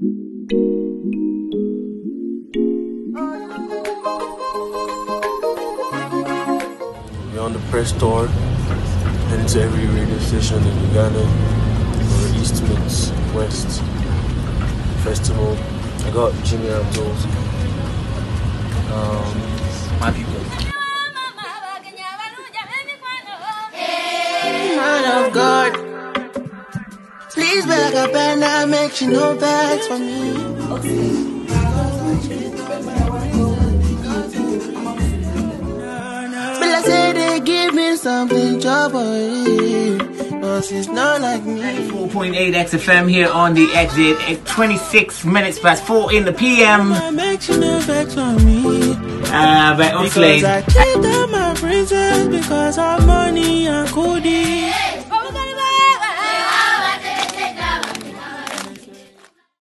We're on the press tour, and to every radio station in Uganda, or East meets West Festival. I got Jimmy Abdul's um, My People. Man of God, a pen and make you no bags for me. But I say they give me something trouble, but it's not like me. 4.8 XFM here on the exit at 26 minutes past 4 in the PM. That makes you no vex for me. Uh, by Because Oxlade. I treat them my princess because of money and goodies.